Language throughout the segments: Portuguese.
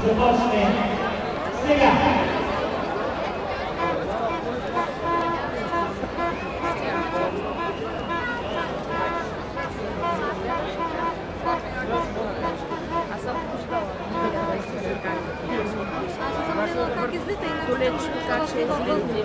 Você pode ver. Chega! Колечко, така че е излизне.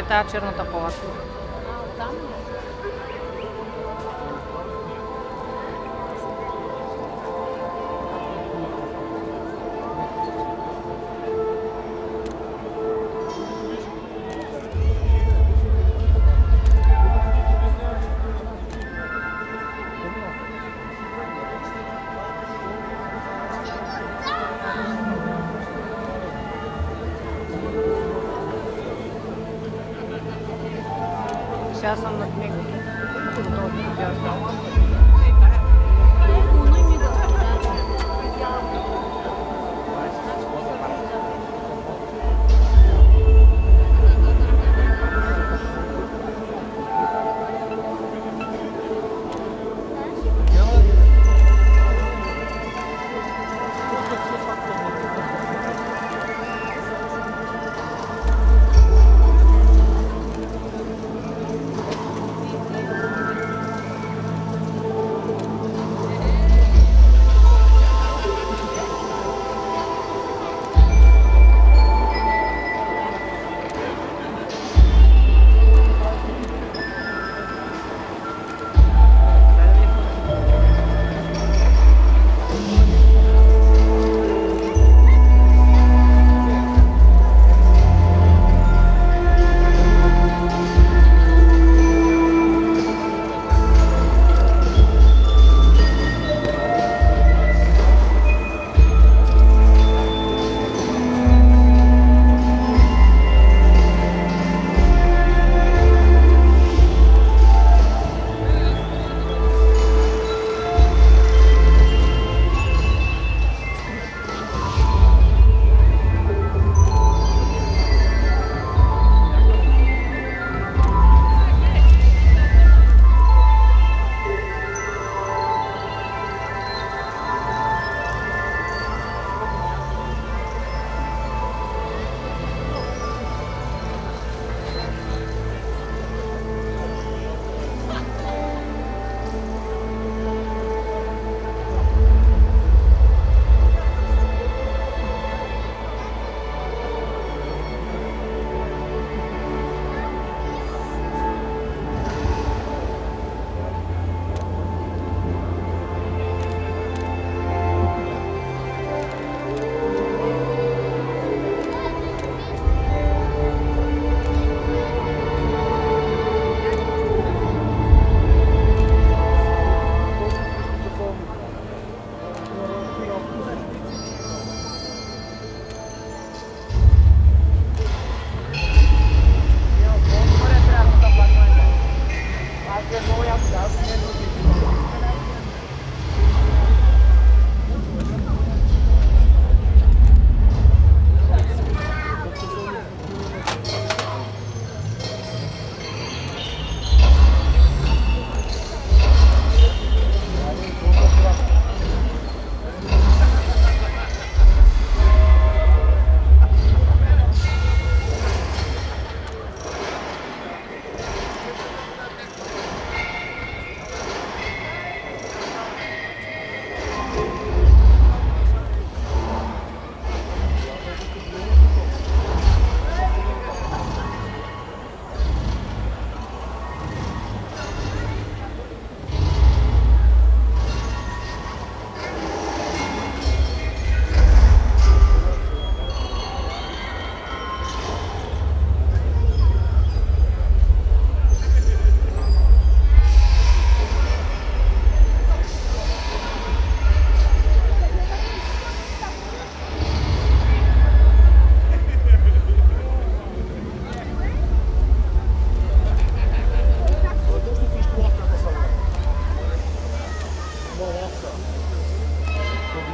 Свята Чернотопова. сейчас он отмекнет.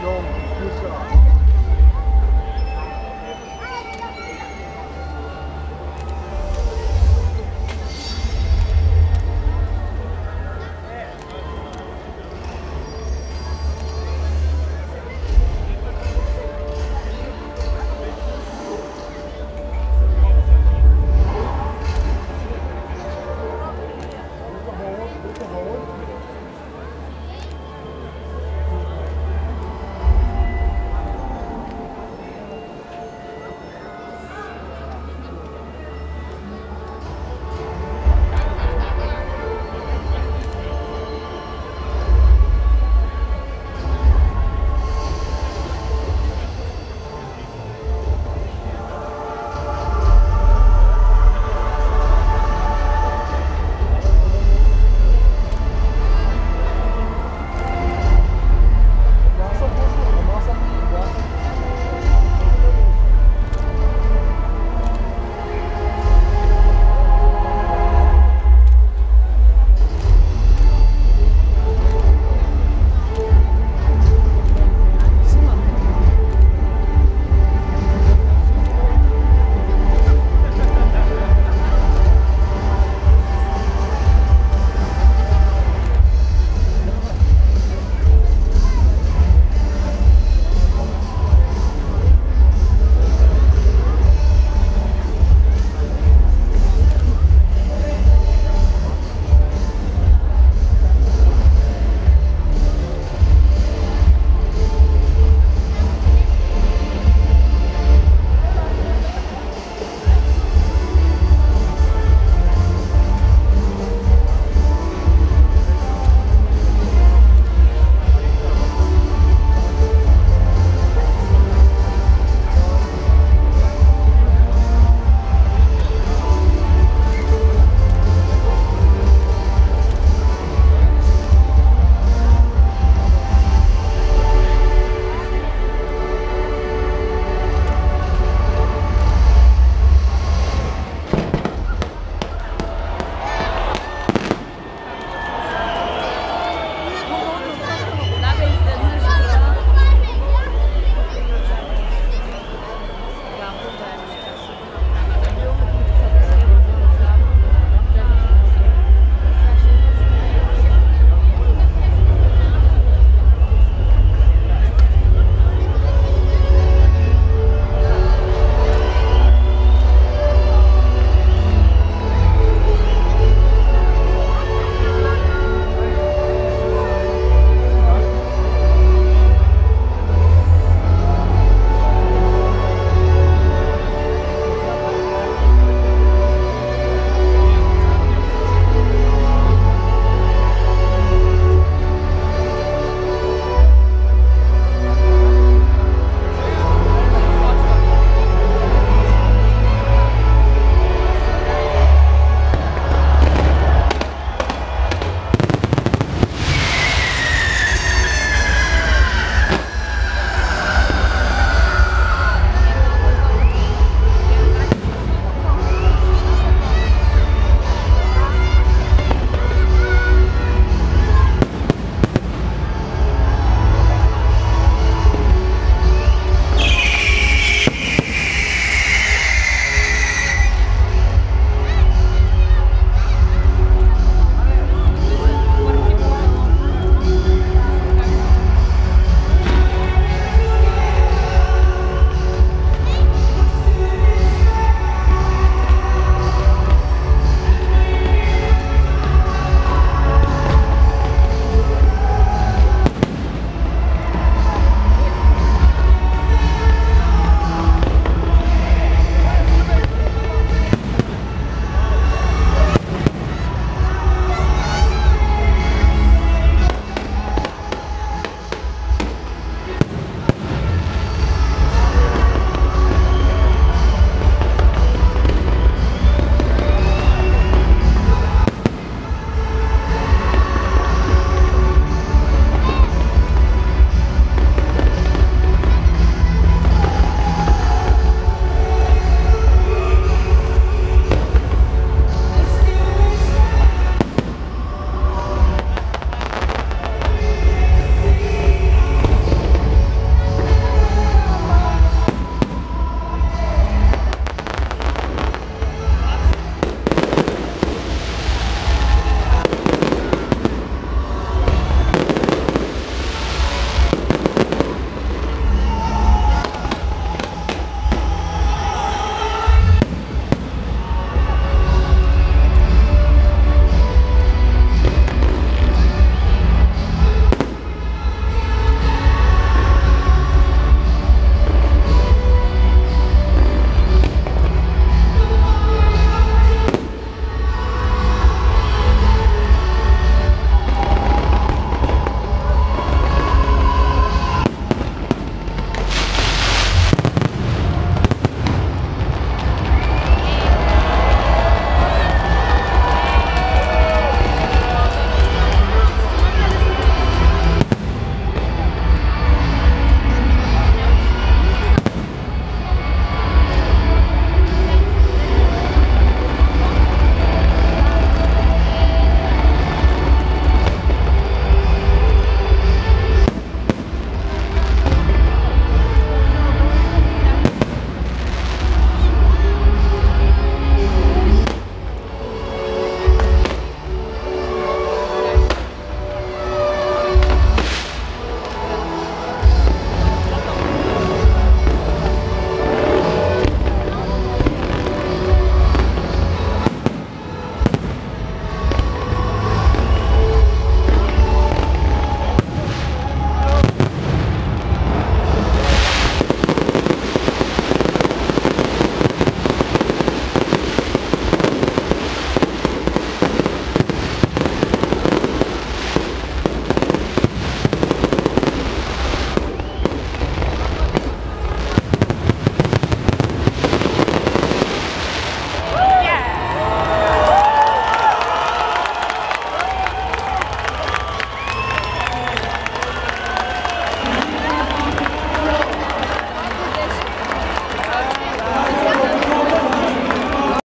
long future.